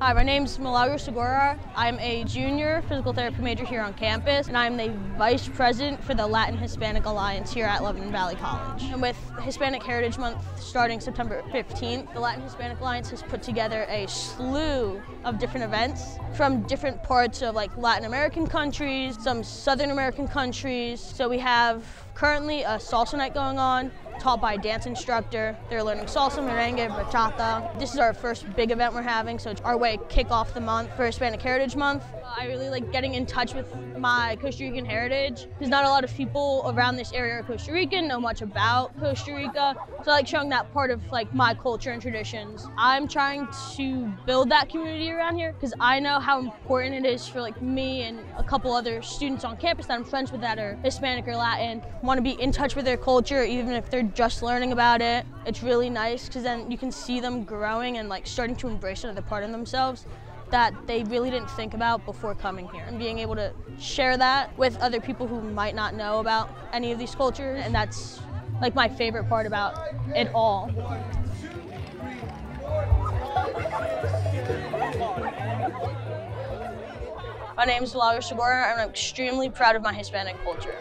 Hi, my name is Milagro Segura. I'm a junior physical therapy major here on campus, and I'm the vice president for the Latin Hispanic Alliance here at Lebanon Valley College. And with Hispanic Heritage Month starting September 15th, the Latin Hispanic Alliance has put together a slew of different events from different parts of like Latin American countries, some Southern American countries. So we have currently a salsa night going on, taught by a dance instructor. They're learning salsa, merengue, bachata. This is our first big event we're having, so it's our way to kick off the month for Hispanic Heritage Month. I really like getting in touch with my Costa Rican heritage because not a lot of people around this area are Costa Rican, know much about Costa Rica. So I like showing that part of like my culture and traditions. I'm trying to build that community around here because I know how important it is for like me and a couple other students on campus that I'm friends with that are Hispanic or Latin, want to be in touch with their culture even if they're just learning about it. It's really nice because then you can see them growing and like starting to embrace another part of themselves that they really didn't think about before coming here and being able to share that with other people who might not know about any of these cultures and that's like my favorite part about it all. My name is Segura and I'm extremely proud of my Hispanic culture.